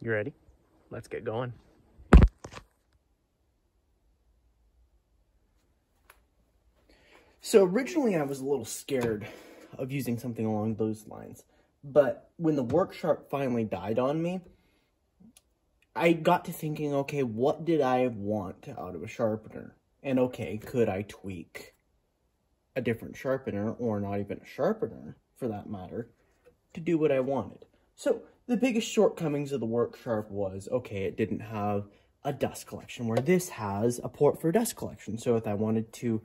You ready? Let's get going. So originally I was a little scared of using something along those lines. But when the work sharp finally died on me, I got to thinking, okay, what did I want out of a sharpener? And okay, could I tweak a different sharpener or not even a sharpener for that matter to do what I wanted? So the biggest shortcomings of the work sharp was, okay, it didn't have a dust collection where this has a port for dust collection. So if I wanted to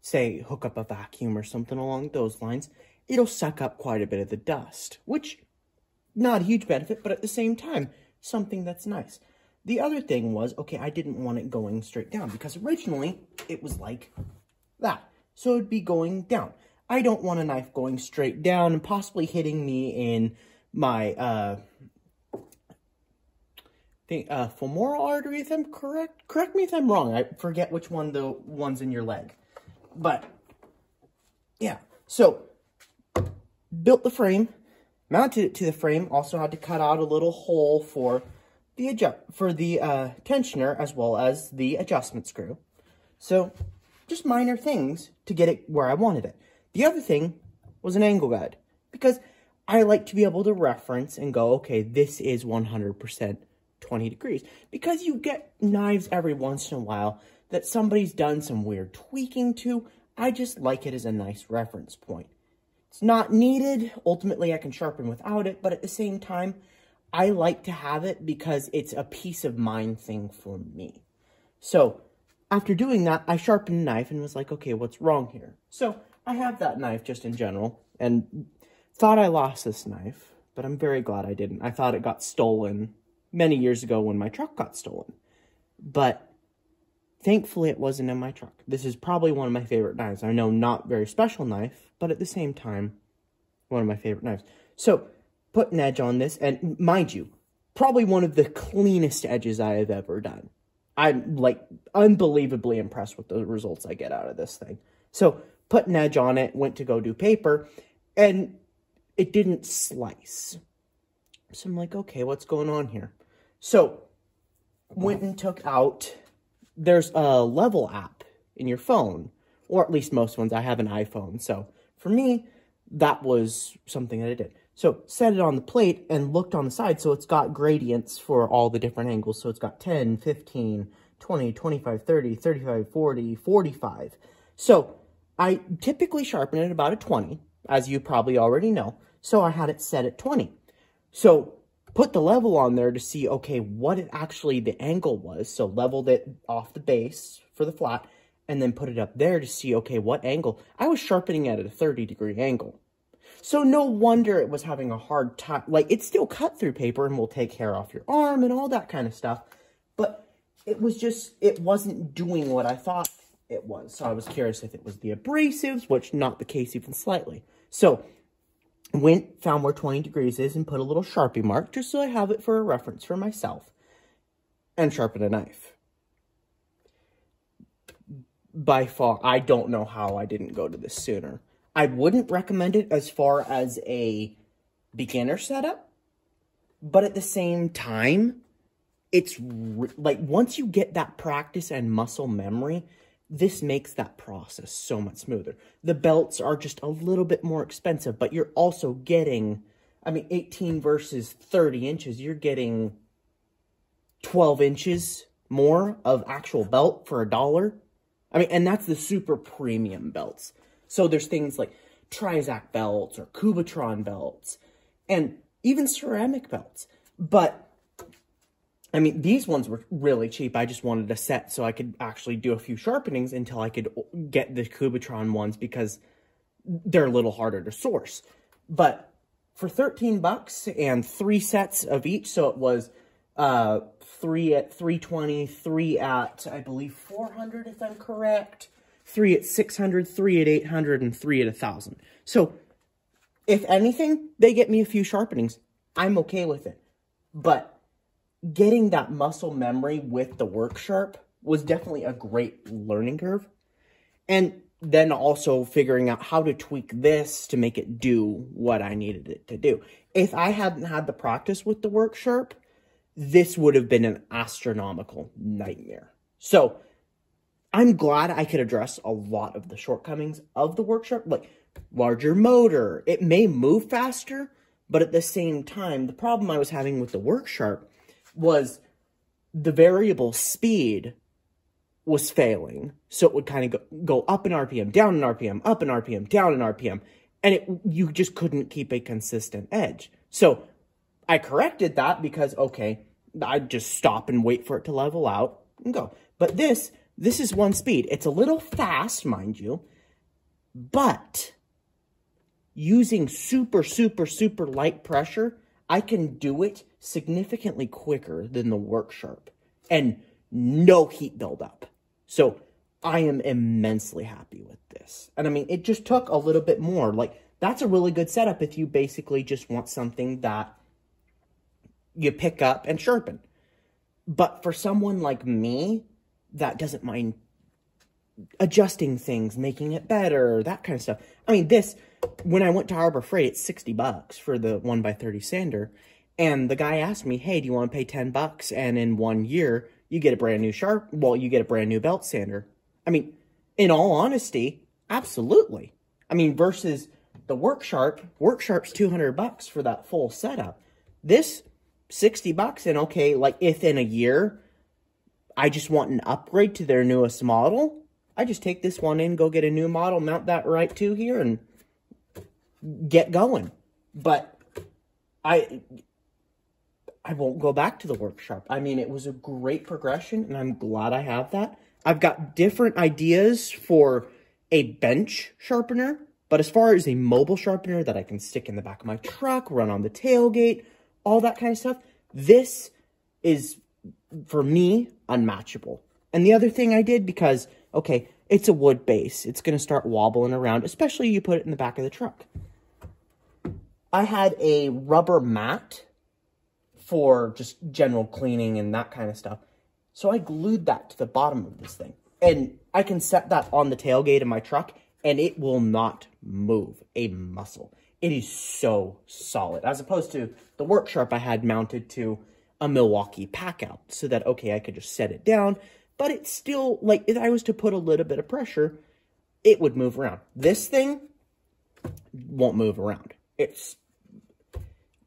say hook up a vacuum or something along those lines, it'll suck up quite a bit of the dust, which not a huge benefit, but at the same time, something that's nice. The other thing was, okay, I didn't want it going straight down because originally it was like that. So it'd be going down. I don't want a knife going straight down and possibly hitting me in my, uh, think, uh, femoral artery, if I'm correct. Correct me if I'm wrong. I forget which one the one's in your leg. But, yeah. So, built the frame, mounted it to the frame, also had to cut out a little hole for the adjust for the uh, tensioner as well as the adjustment screw. So just minor things to get it where I wanted it. The other thing was an angle guide because I like to be able to reference and go, okay, this is 100% 20 degrees because you get knives every once in a while that somebody's done some weird tweaking to. I just like it as a nice reference point. It's not needed. Ultimately, I can sharpen without it, but at the same time, I like to have it because it's a peace of mind thing for me. So, after doing that, I sharpened the knife and was like, okay, what's wrong here? So, I have that knife just in general, and thought I lost this knife, but I'm very glad I didn't. I thought it got stolen many years ago when my truck got stolen. But Thankfully, it wasn't in my truck. This is probably one of my favorite knives. I know not very special knife, but at the same time, one of my favorite knives. So, put an edge on this, and mind you, probably one of the cleanest edges I have ever done. I'm, like, unbelievably impressed with the results I get out of this thing. So, put an edge on it, went to go do paper, and it didn't slice. So I'm like, okay, what's going on here? So, went and took out there's a level app in your phone, or at least most ones. I have an iPhone, so for me, that was something that I did. So set it on the plate and looked on the side, so it's got gradients for all the different angles. So it's got 10, 15, 20, 25, 30, 35, 40, 45. So I typically sharpen it about a 20, as you probably already know. So I had it set at 20. So put the level on there to see, okay, what it actually, the angle was. So leveled it off the base for the flat and then put it up there to see, okay, what angle. I was sharpening at a 30 degree angle. So no wonder it was having a hard time. Like, it's still cut through paper and will take hair off your arm and all that kind of stuff. But it was just, it wasn't doing what I thought it was. So I was curious if it was the abrasives, which not the case even slightly. So went, found where 20 degrees is and put a little Sharpie mark just so I have it for a reference for myself and sharpen a knife. By far, I don't know how I didn't go to this sooner. I wouldn't recommend it as far as a beginner setup, but at the same time, it's like once you get that practice and muscle memory, this makes that process so much smoother. The belts are just a little bit more expensive, but you're also getting, I mean, 18 versus 30 inches, you're getting 12 inches more of actual belt for a dollar. I mean, and that's the super premium belts. So there's things like Trizact belts or Cubitron belts and even ceramic belts. But I mean, these ones were really cheap. I just wanted a set so I could actually do a few sharpenings until I could get the Cubitron ones because they're a little harder to source. But for 13 bucks and three sets of each, so it was uh, three at 320, three at, I believe, 400 if I'm correct, three at 600, three at 800, and three at 1,000. So, if anything, they get me a few sharpenings. I'm okay with it. But getting that muscle memory with the work sharp was definitely a great learning curve. And then also figuring out how to tweak this to make it do what I needed it to do. If I hadn't had the practice with the work sharp, this would have been an astronomical nightmare. So I'm glad I could address a lot of the shortcomings of the Work Sharp, like larger motor. It may move faster, but at the same time, the problem I was having with the Work Sharp was the variable speed was failing. So it would kind of go, go up in RPM, down in RPM, up in RPM, down in RPM. And it, you just couldn't keep a consistent edge. So I corrected that because, okay, I'd just stop and wait for it to level out and go. But this, this is one speed. It's a little fast, mind you, but using super, super, super light pressure, I can do it significantly quicker than the work sharp and no heat buildup. So I am immensely happy with this. And I mean, it just took a little bit more. Like, that's a really good setup if you basically just want something that you pick up and sharpen. But for someone like me that doesn't mind adjusting things, making it better, that kind of stuff. I mean, this, when I went to Harbor Freight, it's 60 bucks for the 1x30 sander. And the guy asked me, hey, do you want to pay 10 bucks? And in one year, you get a brand new sharp, well, you get a brand new belt sander. I mean, in all honesty, absolutely. I mean, versus the Work Sharp, Work Sharp's 200 bucks for that full setup. This, 60 bucks, and okay, like if in a year I just want an upgrade to their newest model, I just take this one in, go get a new model, mount that right to here, and get going. But I I won't go back to the Work Sharp. I mean, it was a great progression, and I'm glad I have that. I've got different ideas for a bench sharpener, but as far as a mobile sharpener that I can stick in the back of my truck, run on the tailgate, all that kind of stuff, this is, for me, unmatchable. And the other thing I did, because, okay, it's a wood base. It's going to start wobbling around, especially you put it in the back of the truck. I had a rubber mat for just general cleaning and that kind of stuff. So I glued that to the bottom of this thing. And I can set that on the tailgate of my truck and it will not move a muscle. It is so solid as opposed to the work sharp I had mounted to a Milwaukee pack out so that, okay, I could just set it down, but it's still like if I was to put a little bit of pressure, it would move around. This thing won't move around. It's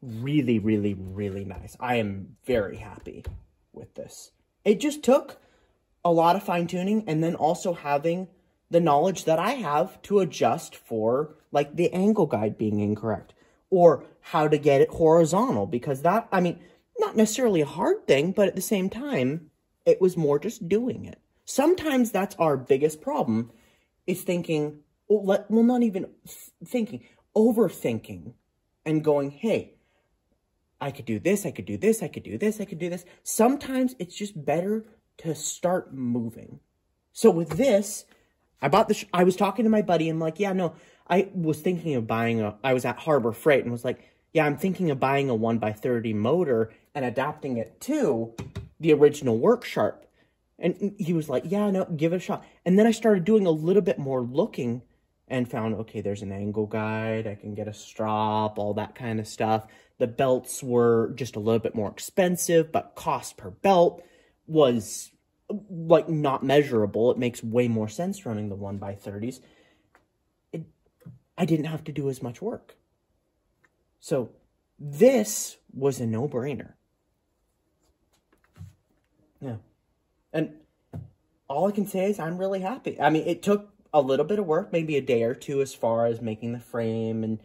really, really, really nice. I am very happy with this. It just took a lot of fine tuning and then also having the knowledge that I have to adjust for like the angle guide being incorrect or how to get it horizontal because that, I mean, not necessarily a hard thing, but at the same time, it was more just doing it. Sometimes that's our biggest problem is thinking, well, let, well not even thinking, overthinking and going, hey, I could do this, I could do this, I could do this, I could do this. Sometimes it's just better to start moving. So with this, I bought the, I was talking to my buddy and I'm like, yeah, no, I was thinking of buying a, I was at Harbor Freight and was like, yeah, I'm thinking of buying a 1x30 motor and adapting it to the original Work Sharp. And he was like, yeah, no, give it a shot. And then I started doing a little bit more looking and found, okay, there's an angle guide. I can get a strop, all that kind of stuff. The belts were just a little bit more expensive, but cost per belt was like not measurable. It makes way more sense running the 1 by 30s. It, I didn't have to do as much work. So this was a no-brainer. Yeah. And all I can say is I'm really happy. I mean, it took a little bit of work, maybe a day or two as far as making the frame and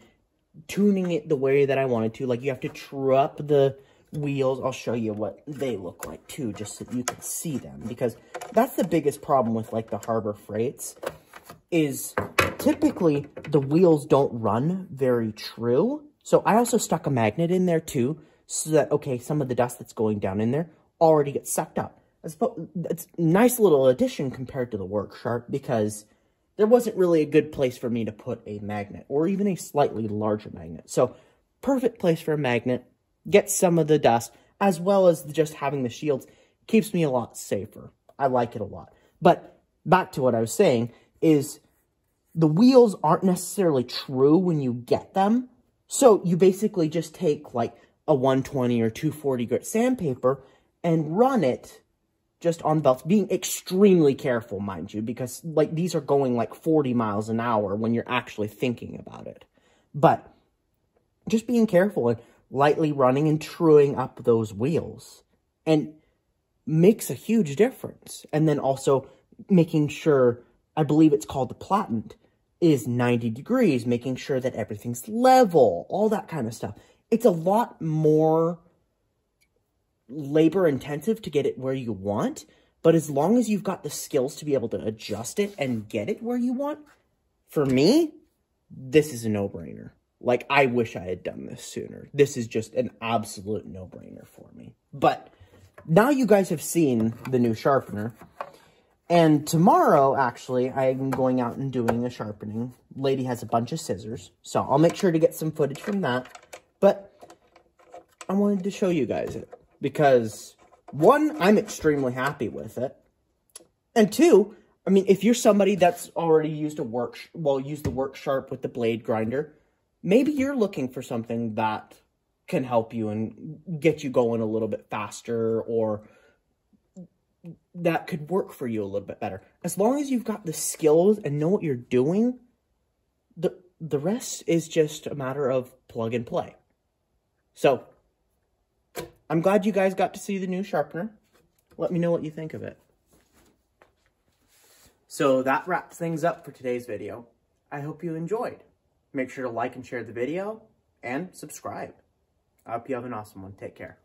tuning it the way that I wanted to. Like, you have to true up the wheels. I'll show you what they look like, too, just so you can see them. Because that's the biggest problem with, like, the Harbor Freights is typically the wheels don't run very true. So I also stuck a magnet in there, too, so that, okay, some of the dust that's going down in there already gets sucked up. It's a nice little addition compared to the Work Sharp because there wasn't really a good place for me to put a magnet or even a slightly larger magnet. So perfect place for a magnet, get some of the dust, as well as just having the shields keeps me a lot safer. I like it a lot. But back to what I was saying is the wheels aren't necessarily true when you get them. So you basically just take like a 120 or 240 grit sandpaper and run it just on belts, being extremely careful, mind you, because like these are going like 40 miles an hour when you're actually thinking about it. But just being careful and lightly running and truing up those wheels and makes a huge difference. And then also making sure, I believe it's called the platen, is 90 degrees, making sure that everything's level, all that kind of stuff. It's a lot more labor intensive to get it where you want, but as long as you've got the skills to be able to adjust it and get it where you want, for me, this is a no-brainer. Like, I wish I had done this sooner. This is just an absolute no-brainer for me. But now you guys have seen the new sharpener. And tomorrow, actually, I'm going out and doing a sharpening. Lady has a bunch of scissors, so I'll make sure to get some footage from that. But I wanted to show you guys it because, one, I'm extremely happy with it. And two, I mean, if you're somebody that's already used a work, well, use the work sharp with the blade grinder, maybe you're looking for something that can help you and get you going a little bit faster or that could work for you a little bit better. As long as you've got the skills and know what you're doing, the the rest is just a matter of plug and play. So, I'm glad you guys got to see the new sharpener. Let me know what you think of it. So that wraps things up for today's video. I hope you enjoyed. Make sure to like and share the video and subscribe. I hope you have an awesome one. Take care.